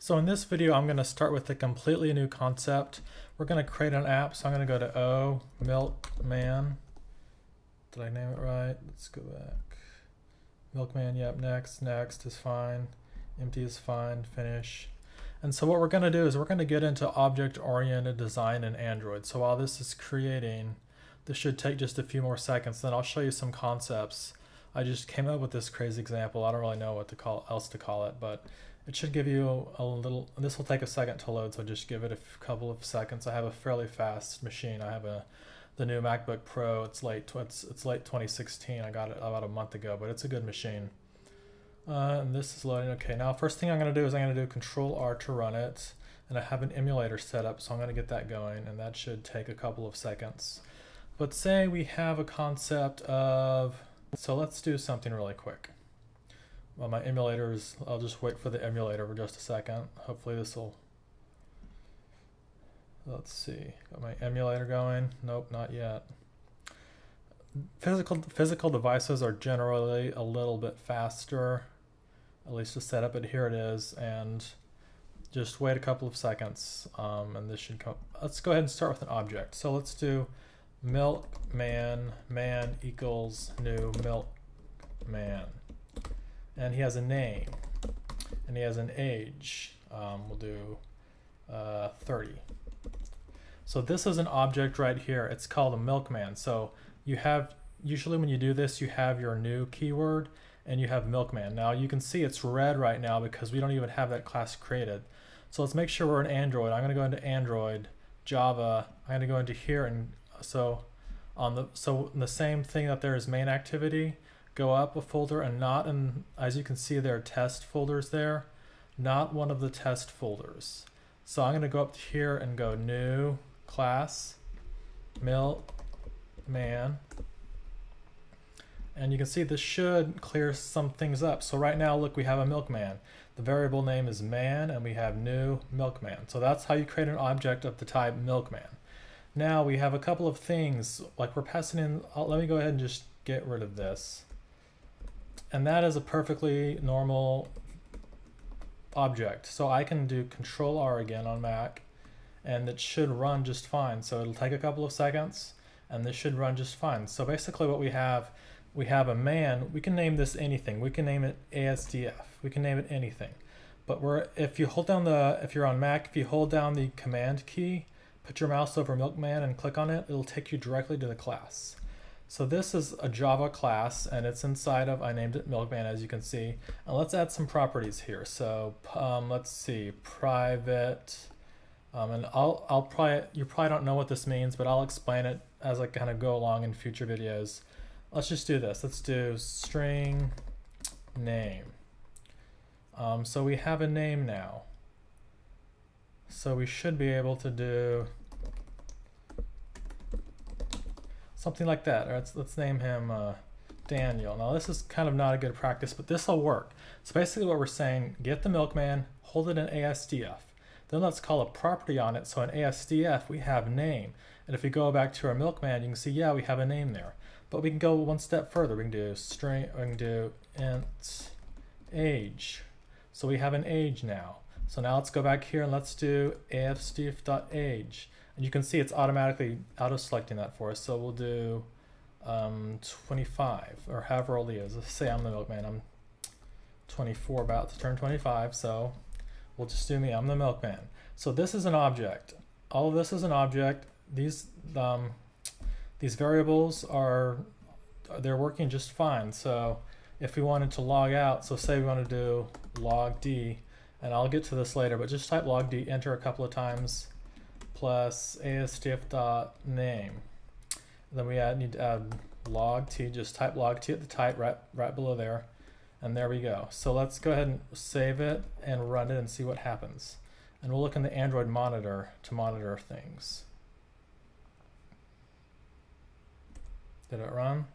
So in this video, I'm going to start with a completely new concept. We're going to create an app. So I'm going to go to O, Milkman. Did I name it right? Let's go back. Milkman, yep, next, next is fine. Empty is fine, finish. And so what we're going to do is we're going to get into object-oriented design in Android. So while this is creating, this should take just a few more seconds. Then I'll show you some concepts. I just came up with this crazy example. I don't really know what to call else to call it, but it should give you a little, this will take a second to load, so just give it a couple of seconds. I have a fairly fast machine. I have a the new MacBook Pro. It's late, it's, it's late 2016. I got it about a month ago, but it's a good machine. Uh, and this is loading. Okay, now first thing I'm going to do is I'm going to do Control R to run it. And I have an emulator set up, so I'm going to get that going, and that should take a couple of seconds. But say we have a concept of, so let's do something really quick. Well, my emulators, I'll just wait for the emulator for just a second. Hopefully this will, let's see, got my emulator going. Nope, not yet. Physical, physical devices are generally a little bit faster, at least to set up, but here it is. And just wait a couple of seconds um, and this should come. Let's go ahead and start with an object. So let's do milkman man equals new milkman. And he has a name and he has an age um, we'll do uh, 30 so this is an object right here. It's called a milkman. So you have usually when you do this you have your new keyword and you have milkman. Now you can see it's red right now because we don't even have that class created. So let's make sure we're in Android. I'm going to go into Android Java. I'm to go into here and so on the so the same thing that there is main activity go up a folder and not in, as you can see there are test folders there, not one of the test folders. So I'm gonna go up here and go new class, milkman, and you can see this should clear some things up. So right now, look, we have a milkman. The variable name is man and we have new milkman. So that's how you create an object of the type milkman. Now we have a couple of things, like we're passing in, uh, let me go ahead and just get rid of this. And that is a perfectly normal object. So I can do control R again on Mac and it should run just fine. So it'll take a couple of seconds and this should run just fine. So basically what we have, we have a man, we can name this anything. We can name it ASDF, we can name it anything. But we're, if you hold down the, if you're on Mac, if you hold down the command key, put your mouse over Milkman and click on it, it'll take you directly to the class. So this is a Java class and it's inside of, I named it Milkman as you can see. And let's add some properties here. So um, let's see, private, um, and I'll, I'll probably, you probably don't know what this means, but I'll explain it as I kind of go along in future videos. Let's just do this. Let's do string name. Um, so we have a name now. So we should be able to do something like that. let's, let's name him uh, Daniel. Now this is kind of not a good practice, but this will work. So basically what we're saying, get the milkman, hold it in ASDF. Then let's call a property on it. So in ASDF, we have name. And if we go back to our milkman, you can see, yeah, we have a name there. But we can go one step further. We can do string, we can do int age. So we have an age now. So now let's go back here and let's do asdf.age. And you can see it's automatically auto selecting that for us. So we'll do um, 25 or however old he is. Let's say I'm the milkman. I'm 24, about to turn 25. So we'll just do me. I'm the milkman. So this is an object. All of this is an object. These um, these variables are they're working just fine. So if we wanted to log out, so say we want to do log d, and I'll get to this later, but just type log d, enter a couple of times, plus asdf.name. Then we add, need to add log t, just type log t at the type right, right below there. And there we go. So let's go ahead and save it and run it and see what happens. And we'll look in the Android monitor to monitor things. Did it run?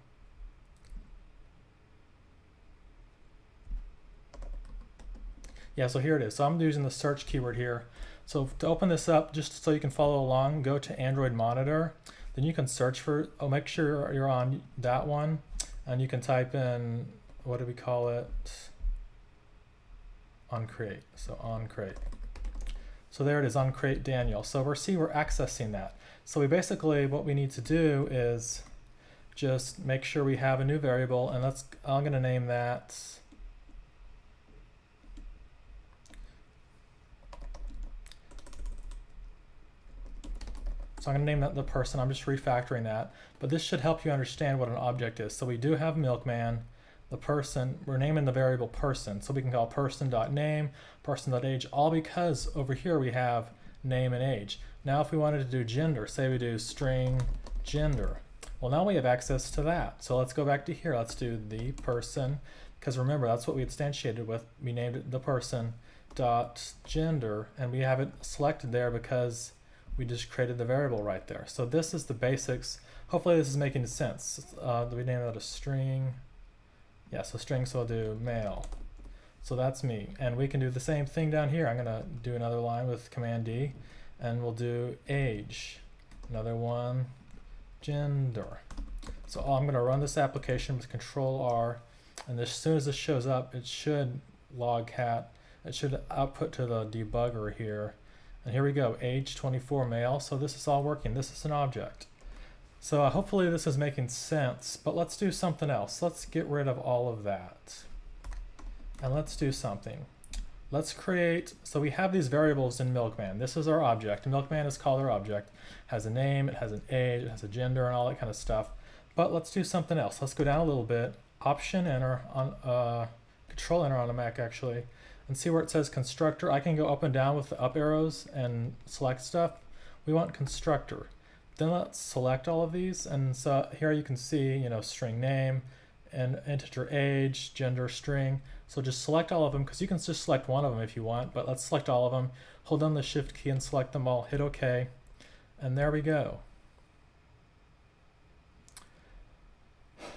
Yeah, so here it is. So I'm using the search keyword here. So to open this up, just so you can follow along, go to Android Monitor. Then you can search for, oh, make sure you're on that one. And you can type in, what do we call it? on create. So on create. So there it is on create Daniel. So we're see we're accessing that. So we basically what we need to do is just make sure we have a new variable and let's I'm going to name that So I'm going to name that the person. I'm just refactoring that. But this should help you understand what an object is. So we do have milkman, the person. We're naming the variable person. So we can call person.name, person.age, all because over here we have name and age. Now if we wanted to do gender, say we do string gender. Well, now we have access to that. So let's go back to here. Let's do the person, because remember, that's what we instantiated with. We named it the person dot gender, and we have it selected there because we just created the variable right there. So this is the basics. Hopefully this is making sense. Uh, we name that a string. Yeah, so string, so I'll do male. So that's me. And we can do the same thing down here. I'm gonna do another line with Command D and we'll do age. Another one, gender. So I'm gonna run this application with Control R and as soon as this shows up, it should log cat, it should output to the debugger here and here we go, age 24 male. So this is all working. This is an object. So uh, hopefully this is making sense, but let's do something else. Let's get rid of all of that. And let's do something. Let's create, so we have these variables in Milkman. This is our object. Milkman is called our object. has a name, it has an age, it has a gender, and all that kind of stuff. But let's do something else. Let's go down a little bit. Option enter on uh, Control enter on a Mac actually and see where it says constructor. I can go up and down with the up arrows and select stuff. We want constructor. Then let's select all of these. And so here you can see, you know, string name and integer age, gender string. So just select all of them because you can just select one of them if you want, but let's select all of them. Hold down the shift key and select them all, hit OK. And there we go.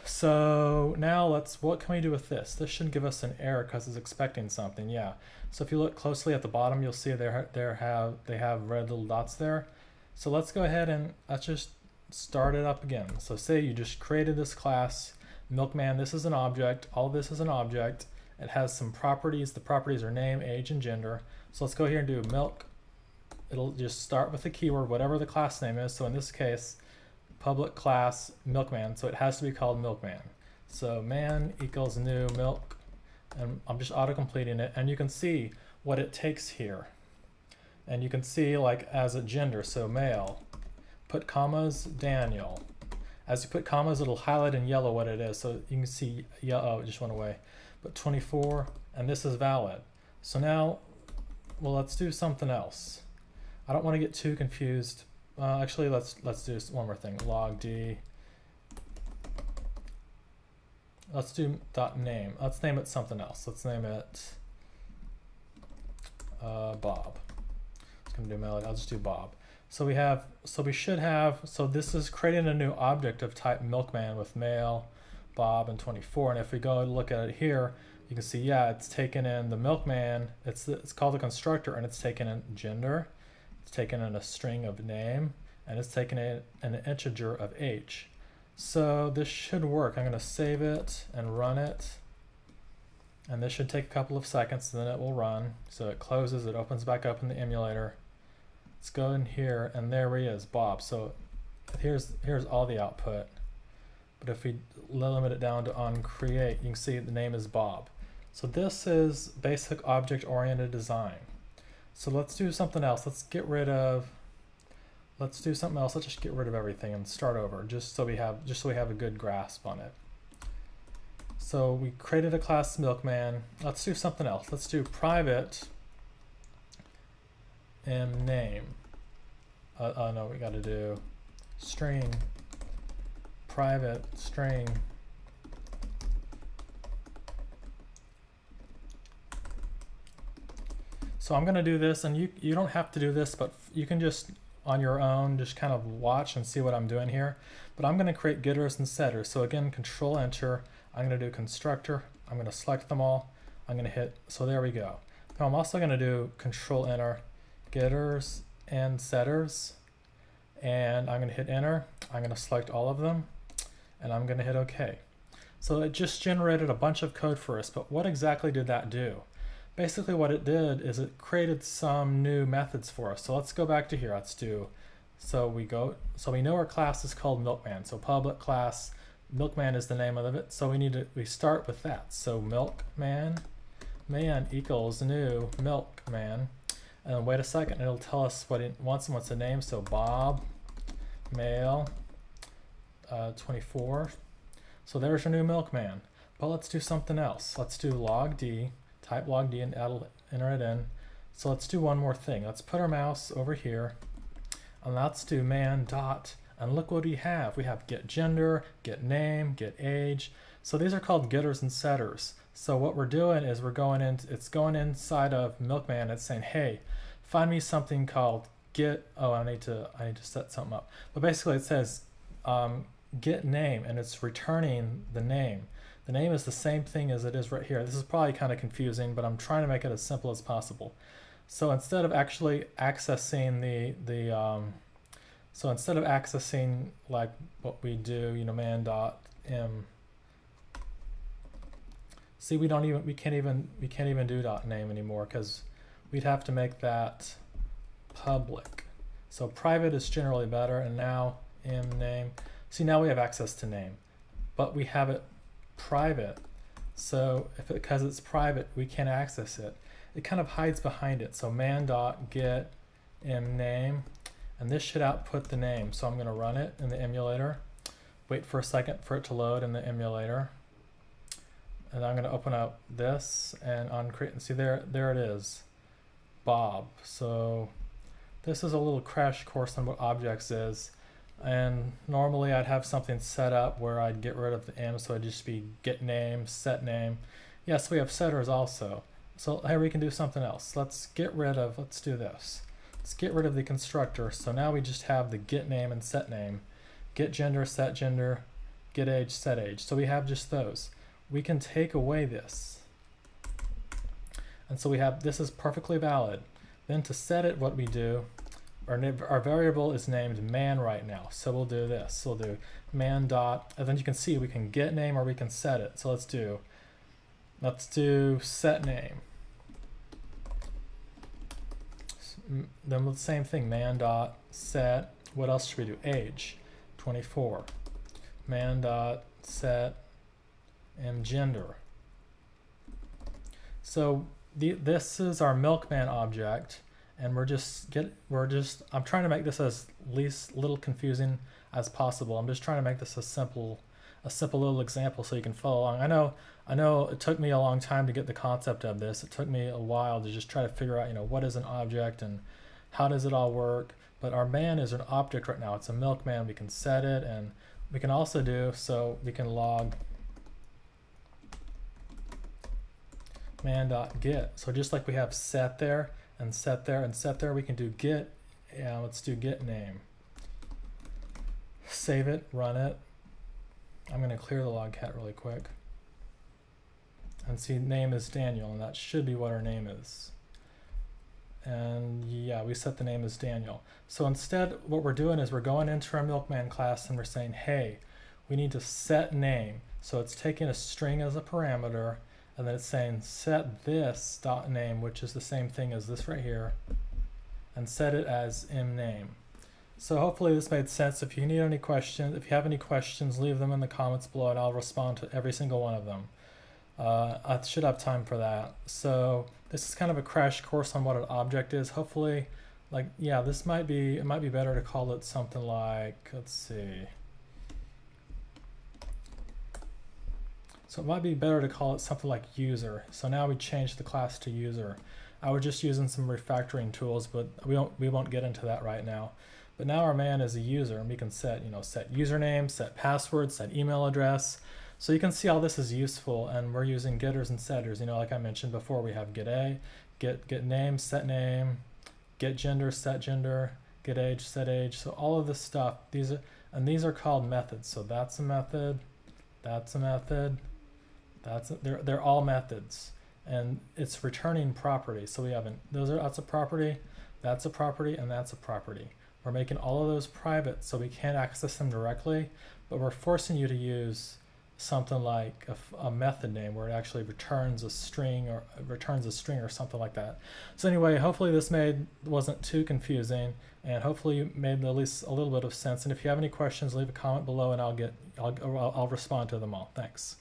So now let's, what can we do with this? This shouldn't give us an error because it's expecting something, yeah. So if you look closely at the bottom, you'll see there, there have, they have red little dots there. So let's go ahead and let's just start it up again. So say you just created this class, milkman, this is an object, all this is an object. It has some properties, the properties are name, age, and gender. So let's go here and do milk. It'll just start with the keyword, whatever the class name is. So in this case, public class milkman, so it has to be called milkman. So man equals new milk, and I'm just auto-completing it, and you can see what it takes here. And you can see like as a gender, so male, put commas, Daniel. As you put commas, it'll highlight in yellow what it is, so you can see, yeah, oh, it just went away. But 24, and this is valid. So now, well, let's do something else. I don't want to get too confused uh, actually, let's let's do one more thing. Log d. Let's do dot name. Let's name it something else. Let's name it uh, Bob. It's gonna do melody. I'll just do Bob. So we have. So we should have. So this is creating a new object of type milkman with male, Bob, and 24. And if we go look at it here, you can see yeah, it's taken in the milkman. It's it's called the constructor, and it's taken in gender it's taken in a string of name, and it's taken in an integer of h. So this should work. I'm going to save it and run it. And this should take a couple of seconds, and then it will run. So it closes, it opens back up in the emulator. Let's go in here, and there he is, Bob. So here's here's all the output. But if we limit it down to on create, you can see the name is Bob. So this is basic object-oriented design. So let's do something else. Let's get rid of, let's do something else. Let's just get rid of everything and start over just so we have, just so we have a good grasp on it. So we created a class milkman. Let's do something else. Let's do private m name. Uh, uh no, we got to do string private string So I'm going to do this, and you, you don't have to do this, but you can just, on your own, just kind of watch and see what I'm doing here. But I'm going to create getters and setters. So again, Control Enter. I'm going to do constructor. I'm going to select them all. I'm going to hit, so there we go. Now I'm also going to do Control Enter, getters and setters. And I'm going to hit Enter. I'm going to select all of them. And I'm going to hit OK. So it just generated a bunch of code for us, but what exactly did that do? Basically what it did is it created some new methods for us. So let's go back to here. Let's do, so we go, so we know our class is called milkman. So public class, milkman is the name of it. So we need to, we start with that. So milkman, man equals new milkman. And wait a second, it'll tell us what it wants and what's the name. So Bob, male, uh, 24. So there's your new milkman. But let's do something else. Let's do log d, type log d and enter it in. So let's do one more thing. Let's put our mouse over here and let's do man dot and look what we have. We have get gender, get name, get age. So these are called getters and setters. So what we're doing is we're going in, it's going inside of Milkman. It's saying, hey, find me something called get, oh, I need to, I need to set something up. But basically it says um, get name and it's returning the name. The name is the same thing as it is right here. This is probably kind of confusing, but I'm trying to make it as simple as possible. So instead of actually accessing the, the um, so instead of accessing like what we do, you know, man dot m, see we don't even, we can't even, we can't even do dot name anymore because we'd have to make that public. So private is generally better and now m name, see now we have access to name, but we have it private. So if because it's private, we can't access it. It kind of hides behind it. So man dot get m name, and this should output the name. So I'm going to run it in the emulator. Wait for a second for it to load in the emulator. And I'm going to open up this and on create and see there there it is. Bob. So this is a little crash course on what objects is. And normally I'd have something set up where I'd get rid of the m, so it'd just be get name, set name. Yes, we have setters also. So here we can do something else. Let's get rid of, let's do this. Let's get rid of the constructor. So now we just have the get name and set name. Get gender, set gender, get age, set age. So we have just those. We can take away this. And so we have, this is perfectly valid. Then to set it, what we do our, our variable is named man right now. So we'll do this. So we'll do man dot, and then you can see we can get name or we can set it. So let's do, let's do set name. Then the same thing, man dot set, what else should we do? Age, 24. Man dot set and gender. So the, this is our milkman object and we're just get we're just I'm trying to make this as least little confusing as possible. I'm just trying to make this a simple a simple little example so you can follow along. I know I know it took me a long time to get the concept of this. It took me a while to just try to figure out, you know, what is an object and how does it all work. But our man is an object right now. It's a milkman. We can set it and we can also do so we can log man.get. So just like we have set there, and set there and set there we can do git. yeah let's do git name. Save it run it. I'm going to clear the logcat really quick. And see name is Daniel and that should be what our name is. And yeah we set the name as Daniel. So instead what we're doing is we're going into our milkman class and we're saying hey we need to set name. So it's taking a string as a parameter and then it's saying set this dot name, which is the same thing as this right here, and set it as m name. So hopefully this made sense. If you need any questions, if you have any questions, leave them in the comments below and I'll respond to every single one of them. Uh, I should have time for that. So this is kind of a crash course on what an object is. Hopefully, like, yeah, this might be, it might be better to call it something like, let's see. So it might be better to call it something like user. So now we change the class to user. I was just using some refactoring tools, but we won't we won't get into that right now. But now our man is a user, and we can set you know set username, set password, set email address. So you can see how this is useful, and we're using getters and setters. You know, like I mentioned before, we have get a, get get name, set name, get gender, set gender, get age, set age. So all of this stuff, these are and these are called methods. So that's a method, that's a method, that's they're they're all methods, and it's returning property. So we have an those are that's a property, that's a property, and that's a property. We're making all of those private, so we can't access them directly, but we're forcing you to use something like a method name where it actually returns a string or returns a string or something like that. So anyway, hopefully this made wasn't too confusing, and hopefully you made at least a little bit of sense. And if you have any questions, leave a comment below, and I'll get I'll, I'll respond to them all. Thanks.